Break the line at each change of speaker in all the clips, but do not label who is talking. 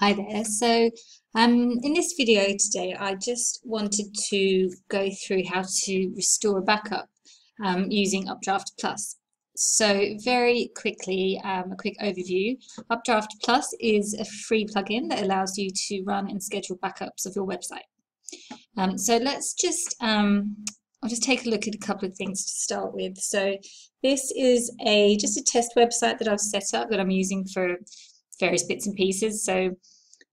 Hi there. So um, in this video today, I just wanted to go through how to restore a backup um, using Updraft Plus. So very quickly, um, a quick overview. Updraft Plus is a free plugin that allows you to run and schedule backups of your website. Um, so let's just, um, I'll just take a look at a couple of things to start with. So this is a just a test website that I've set up that I'm using for various bits and pieces. So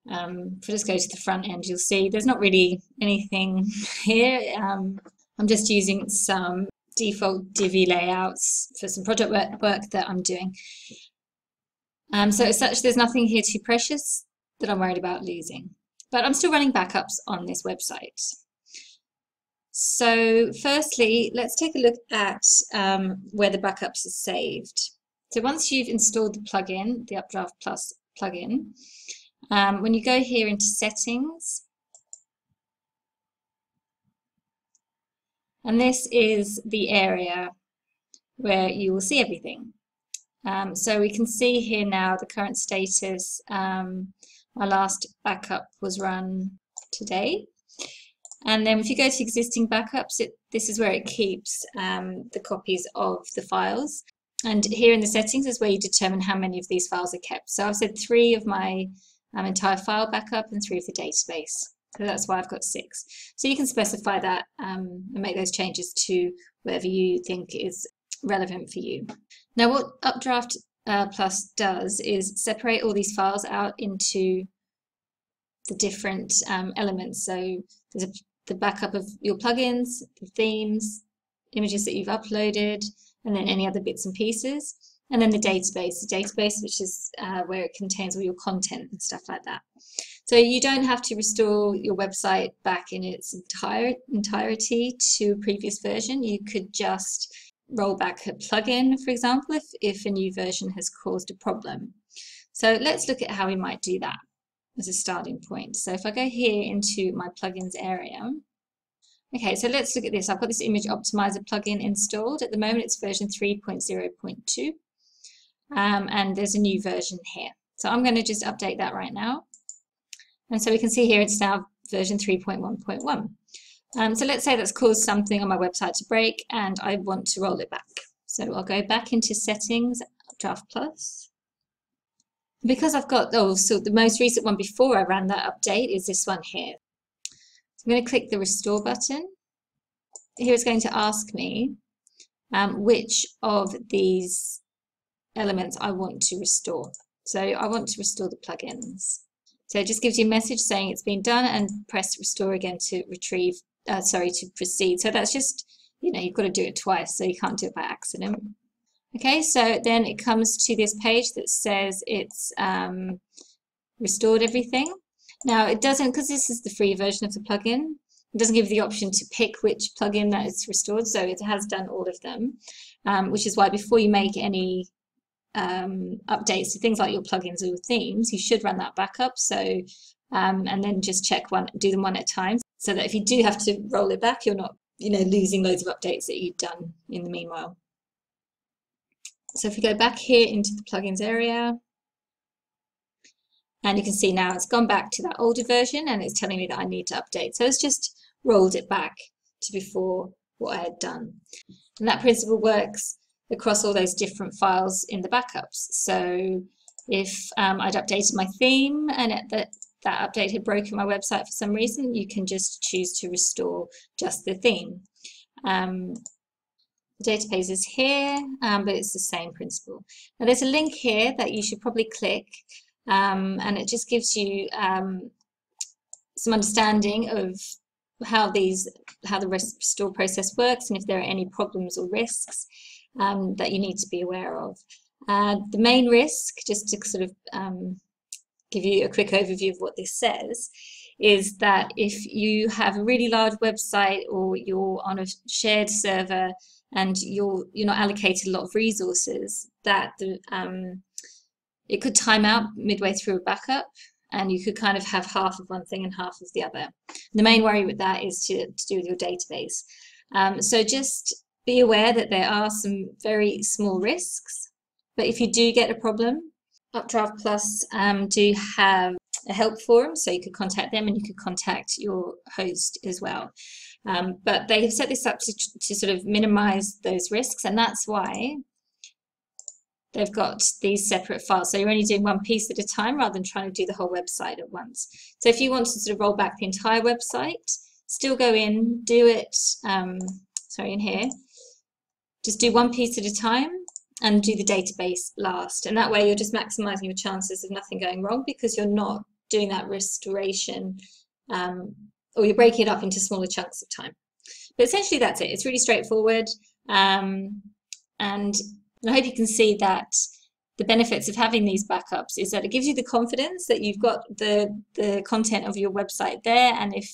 um, if I just go to the front end, you'll see there's not really anything here. Um, I'm just using some default Divi layouts for some project work, work that I'm doing. Um, so as such, there's nothing here too precious that I'm worried about losing. But I'm still running backups on this website. So firstly, let's take a look at um, where the backups are saved. So once you've installed the plugin, the Updraft Plus plugin, um, when you go here into settings, and this is the area where you will see everything. Um, so we can see here now the current status. Um, my last backup was run today. And then if you go to existing backups, it, this is where it keeps um, the copies of the files. And here in the settings is where you determine how many of these files are kept. So I've said three of my um, entire file backup and three of the database. So that's why I've got six. So you can specify that um, and make those changes to whatever you think is relevant for you. Now what Updraft uh, Plus does is separate all these files out into the different um, elements. So there's a, the backup of your plugins, the themes, images that you've uploaded, and then any other bits and pieces. And then the database, the database which is uh, where it contains all your content and stuff like that. So you don't have to restore your website back in its entire entirety to a previous version. You could just roll back a plugin, for example, if, if a new version has caused a problem. So let's look at how we might do that as a starting point. So if I go here into my plugins area, Okay, so let's look at this. I've got this image optimizer plugin installed. At the moment, it's version 3.0.2. Um, and there's a new version here. So I'm going to just update that right now. And so we can see here it's now version 3.1.1. Um, so let's say that's caused something on my website to break and I want to roll it back. So I'll go back into settings, Draft Plus. Because I've got, oh, so the most recent one before I ran that update is this one here. I'm going to click the restore button. Here it's going to ask me um, which of these elements I want to restore. So I want to restore the plugins. So it just gives you a message saying it's been done and press restore again to retrieve, uh, sorry, to proceed. So that's just, you know, you've got to do it twice, so you can't do it by accident. Okay, so then it comes to this page that says it's um, restored everything. Now it doesn't, because this is the free version of the plugin, it doesn't give the option to pick which plugin that is restored, so it has done all of them, um, which is why before you make any um, updates to things like your plugins or themes, you should run that backup. So, um, and then just check one, do them one at a time, so that if you do have to roll it back, you're not, you know, losing loads of updates that you've done in the meanwhile. So if we go back here into the plugins area, and you can see now it's gone back to that older version and it's telling me that I need to update. So it's just rolled it back to before what I had done. And that principle works across all those different files in the backups. So if um, I'd updated my theme and it, that, that update had broken my website for some reason, you can just choose to restore just the theme. Um, the database is here, um, but it's the same principle. Now there's a link here that you should probably click um, and it just gives you um, some understanding of how these how the restore process works and if there are any problems or risks um, that you need to be aware of. Uh, the main risk, just to sort of um, give you a quick overview of what this says, is that if you have a really large website or you're on a shared server and you're you're not allocated a lot of resources, that the um, it could time out midway through a backup and you could kind of have half of one thing and half of the other. The main worry with that is to, to do with your database. Um, so just be aware that there are some very small risks, but if you do get a problem, Updraft Plus um, do have a help forum, so you could contact them and you could contact your host as well. Um, but they have set this up to, to sort of minimize those risks, and that's why they've got these separate files. So you're only doing one piece at a time rather than trying to do the whole website at once. So if you want to sort of roll back the entire website, still go in, do it, um, sorry, in here, just do one piece at a time and do the database last. And that way you're just maximizing your chances of nothing going wrong because you're not doing that restoration um, or you're breaking it up into smaller chunks of time. But essentially that's it. It's really straightforward. Um, and I hope you can see that the benefits of having these backups is that it gives you the confidence that you've got the, the content of your website there. And if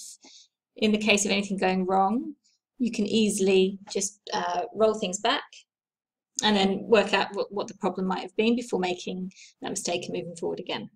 in the case of anything going wrong, you can easily just uh, roll things back and then work out what, what the problem might have been before making that mistake and moving forward again.